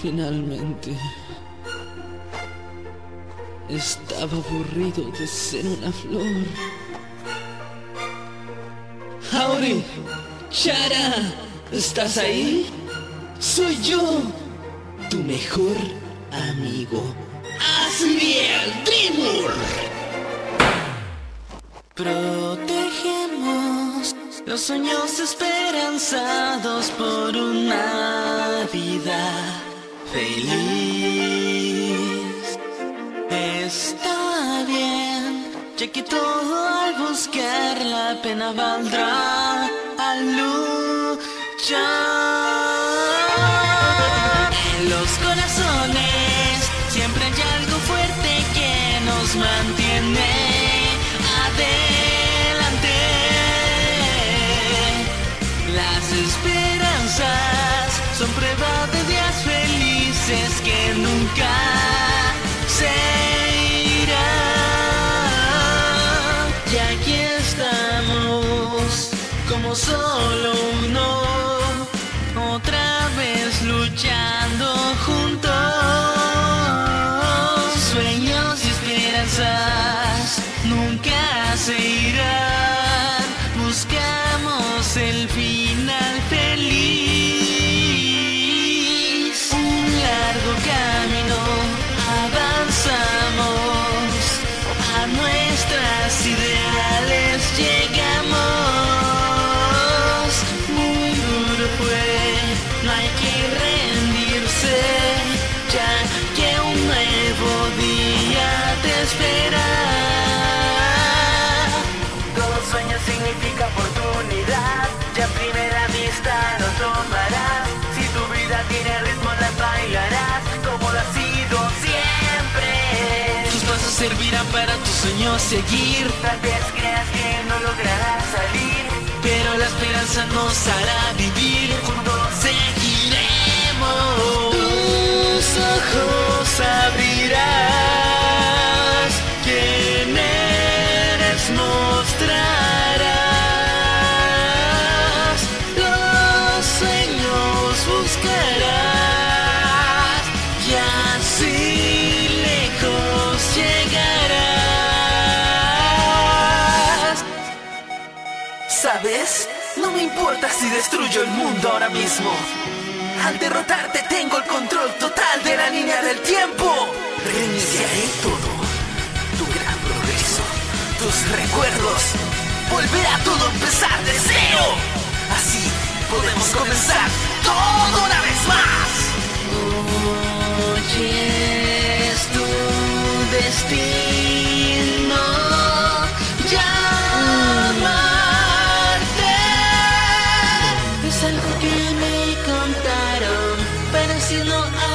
Finalmente. Estaba aburrido de ser una flor. Howdy, Chara, ¿estás ahí? Soy yo, tu mejor amigo, Asriel Dreamer. Protegemos los sueños esperanzados por una vida feliz. Está bien, ya que todo al buscar la pena valdrá a luchar. En los corazones siempre hay algo fuerte que nos mantiene adelante. Las esperanzas que largo camino avanzamos. A nuestras ideales llegamos. Muy duro fue, no hay que rendirse. Ya que un nuevo día te espera. Todo sueño significa oportunidad. Ya primera vista lo tomarás. Si tu vida tiene ritmo, la bailarás Tus servirán para tu sueño seguir. Tal vez creas que no lograrás salir. Pero la esperanza nos hará vivir. Juntos Seguiremos. Tus ojos abrirás. Quién eres mostrarás. ¿Sabes? No me importa si destruyo el mundo ahora mismo. Al derrotarte tengo el control total de la línea del tiempo. Reiniciaré todo. Tu gran progreso. Tus recuerdos. Volverá todo a empezar de cero. Así podemos comenzar todo una vez más. Tu destino pero si no